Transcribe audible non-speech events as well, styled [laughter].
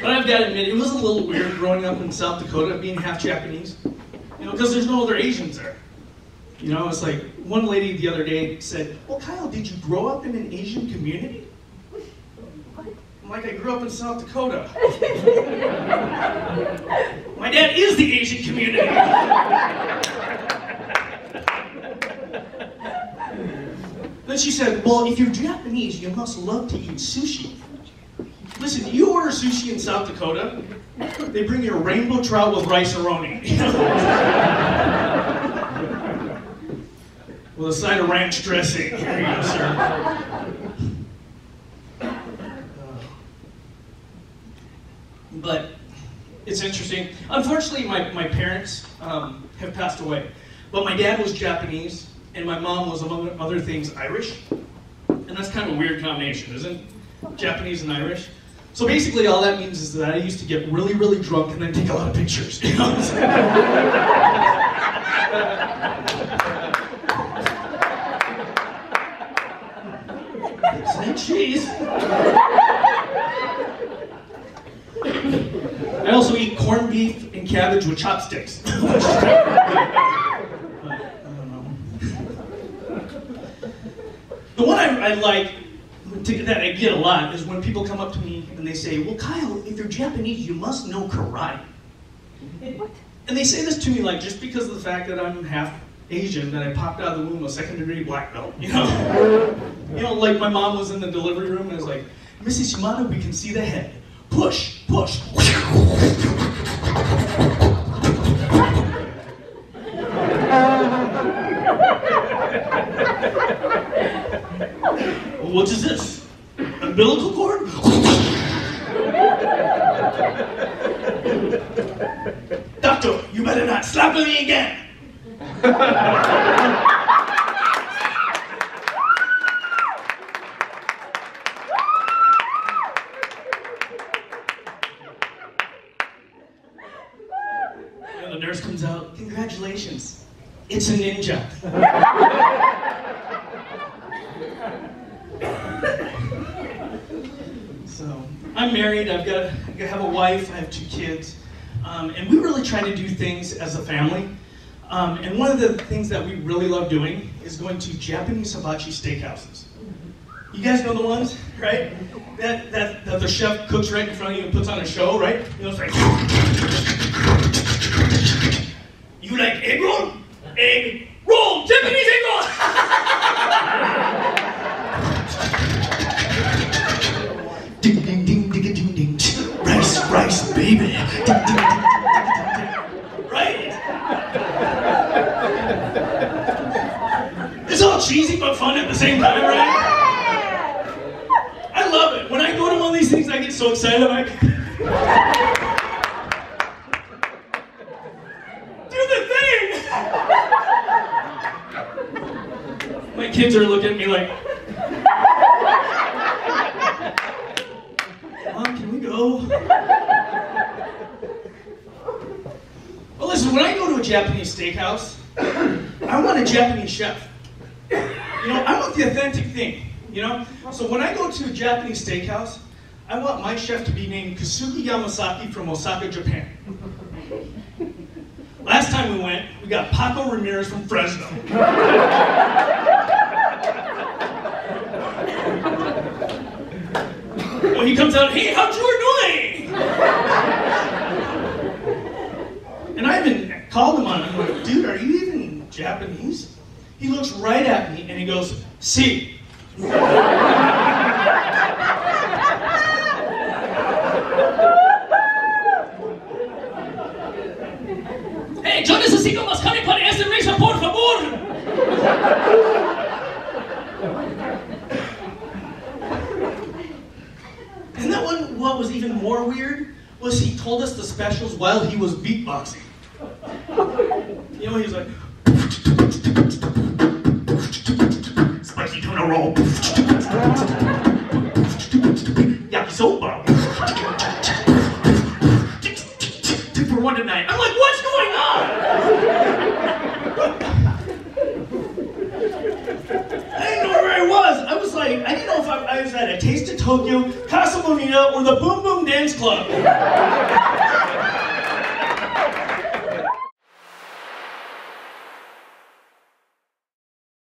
But I've got to admit, it was a little weird growing up in South Dakota, being half Japanese. You know, because there's no other Asians there. You know, it's like one lady the other day said, Well, Kyle, did you grow up in an Asian community? I'm like, I grew up in South Dakota. [laughs] My dad is the Asian community. then she said, Well, if you're Japanese, you must love to eat sushi. Listen, you order sushi in South Dakota, they bring you a rainbow trout with Rice-A-Roni. [laughs] with a side of ranch dressing. Here you go, sir. But it's interesting. Unfortunately, my, my parents um, have passed away. But my dad was Japanese, and my mom was, among other things, Irish. And that's kind of a weird combination, isn't it? Japanese and Irish. So basically, all that means is that I used to get really, really drunk and then take a lot of pictures. [laughs] You know Say cheese. I also eat corned beef and cabbage with chopsticks. [laughs] The one I, I like to, that I get a lot is when people come up to me and they say, Well, Kyle, if you're Japanese, you must know karate. What? And they say this to me like just because of the fact that I'm half Asian, that I popped out of the womb a second degree black belt, you know? [laughs] you know, like my mom was in the delivery room and I was like, Mrs. Shimada, we can see the head. Push, push. [laughs] what is this? Umbilical cord? Doctor, you better not slap me again. the nurse comes out, congratulations, it's a ninja. So, I'm married, I've got, I have a wife, I have two kids, um, and we really try to do things as a family. Um, and one of the things that we really love doing is going to Japanese hibachi steakhouses. You guys know the ones, right? That, that, that the chef cooks right in front of you and puts on a show, right? You know, it's like, you like egg roll? Egg roll! Japanese egg roll! [laughs] cheesy but fun at the same time, right? I love it. When I go to one of these things, I get so excited. I'm like, do the thing! My kids are looking at me like, Mom, can we go? Well, listen, when I go to a Japanese steakhouse, I want a Japanese chef. You know, I want the authentic thing, you know? So when I go to a Japanese steakhouse, I want my chef to be named Kasugi Yamasaki from Osaka, Japan. Last time we went, we got Paco Ramirez from Fresno. When he comes out, hey, how's you doing? and I even called him on it. I'm like, dude, are you even Japanese? He looks right at me and he goes, see. hey, yo necesito más carne para esta mesa, por favor. And that one, what was even more weird was he told us the specials while he was beatboxing. You know, he was like, tuna roll, yakisoba, two for one tonight. I'm like, what's going on? I didn't know where I was. I was like, I didn't know if I, I was at a Taste of Tokyo, Casa Bonita, or the Boom Boom Dance Club.